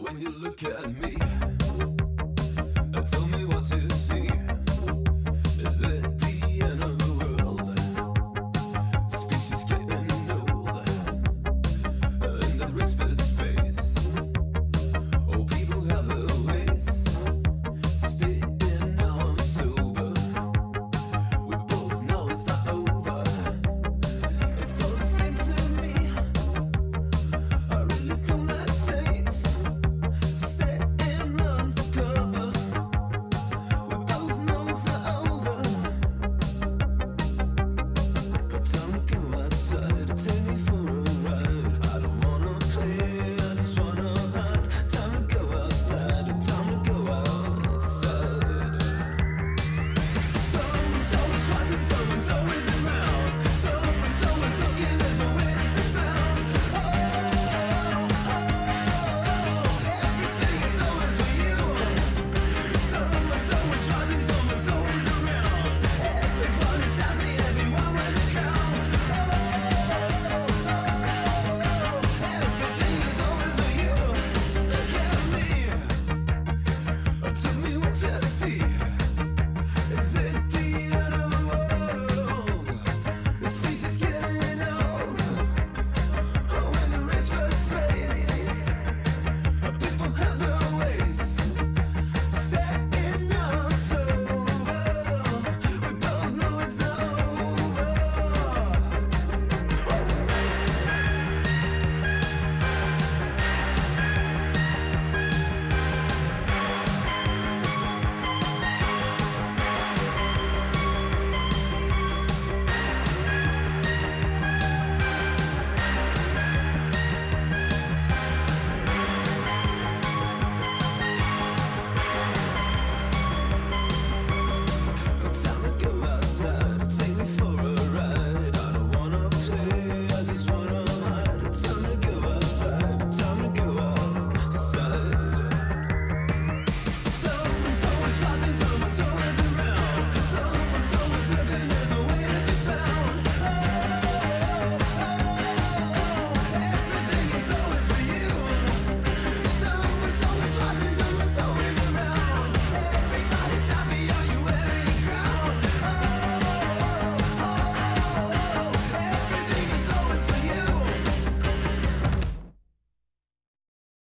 When you look at me,